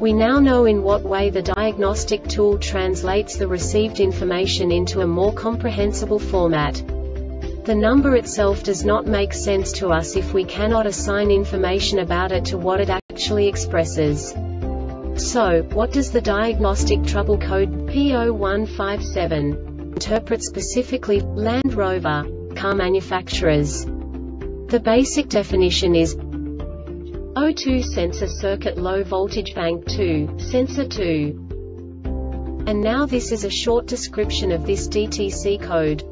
We now know in what way the diagnostic tool translates the received information into a more comprehensible format. The number itself does not make sense to us if we cannot assign information about it to what it actually expresses. So, what does the diagnostic trouble code P0157 interpret specifically, Land Rover, car manufacturers? The basic definition is O2 sensor circuit low voltage bank 2, sensor 2. And now this is a short description of this DTC code.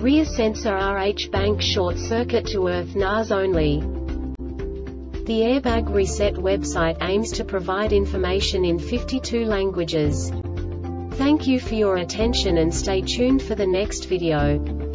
Rear sensor RH bank short circuit to earth NAS only. The Airbag Reset website aims to provide information in 52 languages. Thank you for your attention and stay tuned for the next video.